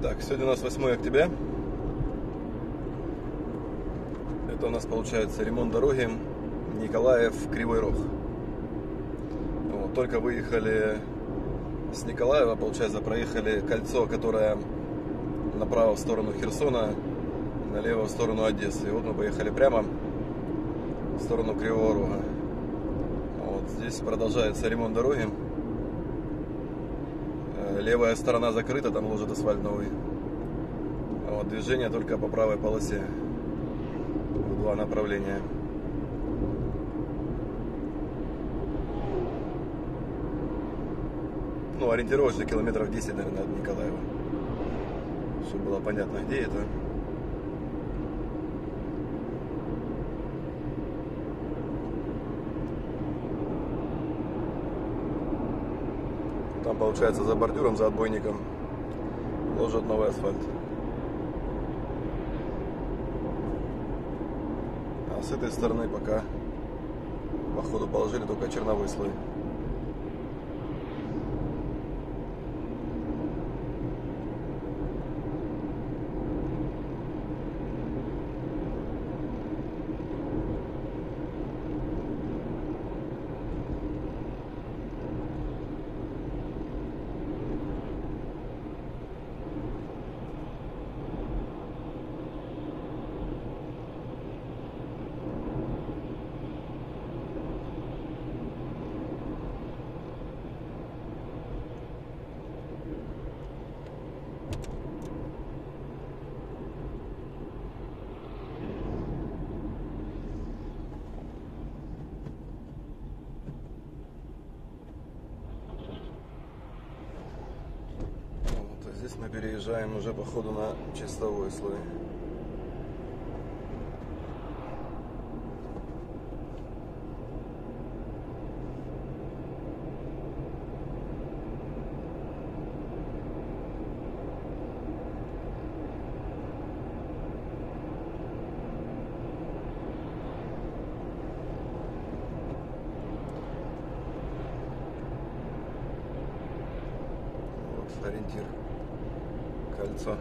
Итак, сегодня у нас 8 октября. Это у нас получается ремонт дороги Николаев-Кривой Рог. Вот, только выехали с Николаева, получается, проехали кольцо, которое направо в сторону Херсона, налево в сторону Одессы. И вот мы поехали прямо в сторону Кривого Рога. Вот здесь продолжается ремонт дороги. Э, левая сторона закрыта, там ложат асфальт новый. А вот движение только по правой полосе. В два направления. Ну, ориентировочно километров 10, наверное, от Николаева. Чтобы было понятно, где это. Там получается за бордюром, за отбойником ложат новый асфальт. А с этой стороны пока походу положили только черновой слой. Мы переезжаем уже по ходу на чистовой слой. Ориентир кольцо.